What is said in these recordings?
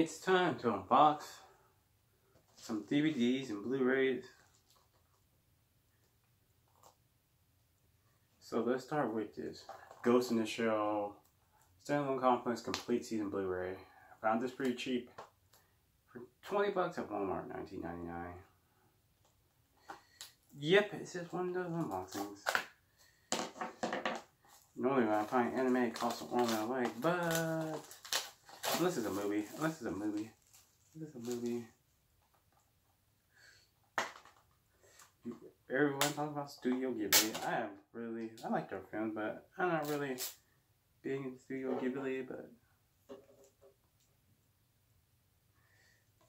It's time to unbox some DVDs and Blu-rays. So let's start with this Ghost in the Shell Standalone Complex Complete Season Blu-ray. I found this pretty cheap for 20 bucks at Walmart, 19.99. Yep, it's just one of those unboxings. Normally when I find anime it costs an arm and a leg, but unless it's a movie, unless it's a movie, unless it's a movie. Everyone talks about Studio Ghibli. I am really, I like their films, but I'm not really being in Studio Ghibli, but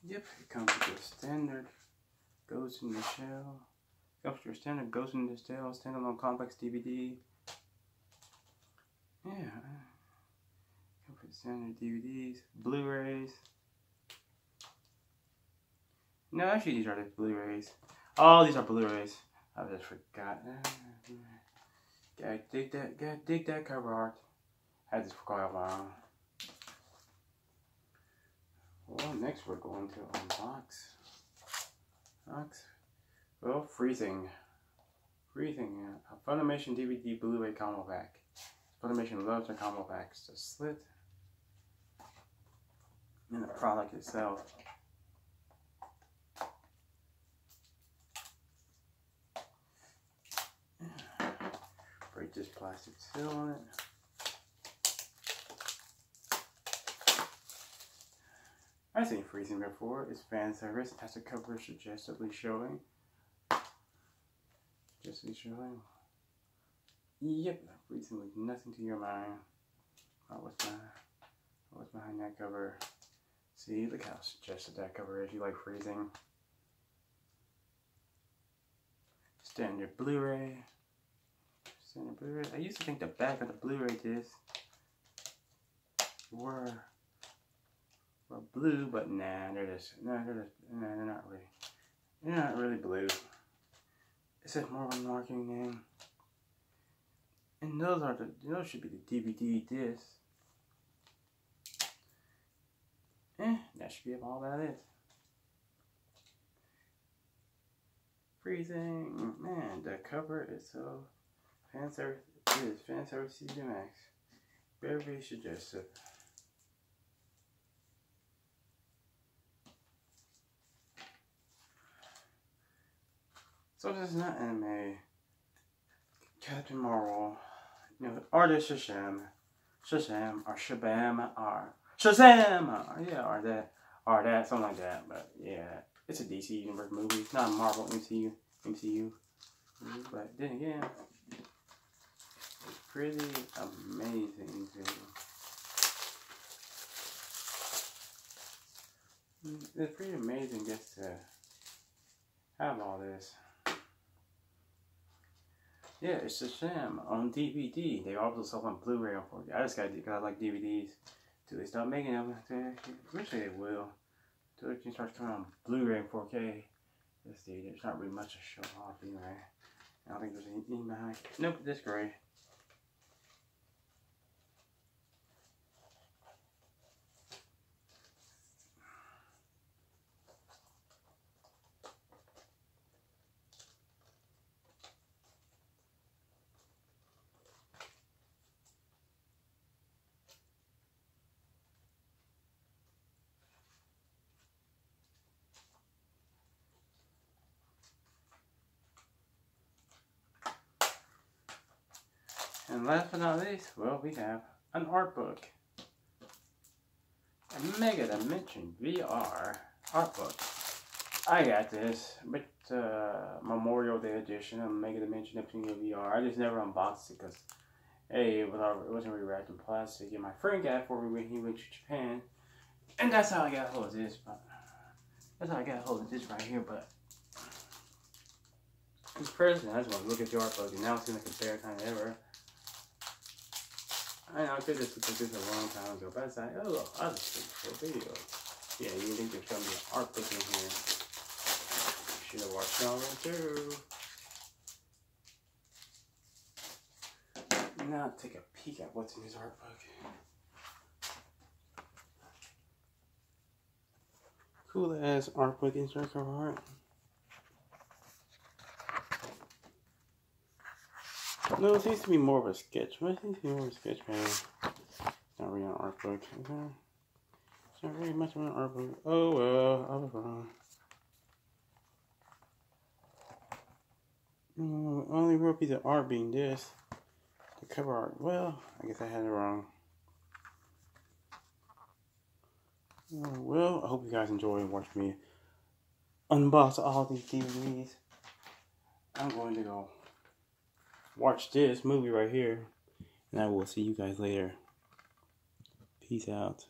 Yep, it comes with a standard Ghost in the Shell. Comes with your standard Ghost in the Shell standalone complex DVD. Yeah. Standard DVDs, Blu-rays. No, actually these are the Blu-rays. Oh, these are Blu-rays. I just forgot. Gotta dig that, gotta dig that cover art. I had this for quite a while. Well, next we're going to unbox. Box. Well, freezing. Freezing. A Funimation DVD Blu-ray combo pack. Funimation loves their combo packs. The slit. And the product itself. Break this plastic seal on it. I've seen freezing before. It's fan service. Has a cover suggestively showing. Suggestively showing. Yep, freezing with nothing to your mind. Oh, what's behind, what's behind that cover? See, look how suggestive that cover is. You like freezing. Standard Blu-ray. Standard Blu-ray. I used to think the back of the Blu-ray disc were well, blue, but nah, they're just, nah, they're just, nah, they're not really, they're not really blue. It's just more of a marketing name. And those are the, those should be the DVD discs. That should be all that is. Freezing, man, the cover is so fan service, is fan service season max. Very suggestive. So this is not anime. Captain Marvel, you know, artist Shazam, Shazam, or Shabam, or Shazam, or yeah, or that, or that, something like that. But yeah, it's a DC Universe movie. It's not a Marvel MCU, MCU. Mm-hmm. But then again, it's pretty amazing too. Mm, it's pretty amazing just to have all this. Yeah, it's a sham on DVD. They also sell on Blu-ray on 4K. I just got because I like DVDs. Do they stop making them? Eventually they will. Until it can start coming on Blu-ray and 4K. Let's see, there's not really much to show off anyway. I don't think there's anything behind. Nope, this gray. And last but not least, well, we have an art book. A Mega Dimension VR art book. I got this, but uh, Memorial Day edition of Mega Dimension Neptunia VR. I just never unboxed it because, hey, it, was it wasn't really wrapped in plastic. And my friend got it for me when he went to Japan. And that's how I got hold of this. But that's how I got hold of this right here. But this present, I just want to look at the art book. And now it's going to compare kind of ever. I know I just took this a long time ago, but I was like, oh, I'll just take for video. Yeah, you think there's gonna be art book in here. Should have watched all that too. Now take a peek at what's in his art book. cool ass art book cover art. No, it seems to be more of a sketch. But it seems to be more of a sketch pad. It's not really an art book. It's not really much of an art book. Oh well, I was wrong. Mm, only real piece of art being this. The cover art. Well, I guess I had it wrong. Oh, well, I hope you guys enjoy watching me unbox all these DVDs. I'm going to go watch this movie right here. And I will see you guys later. Peace out.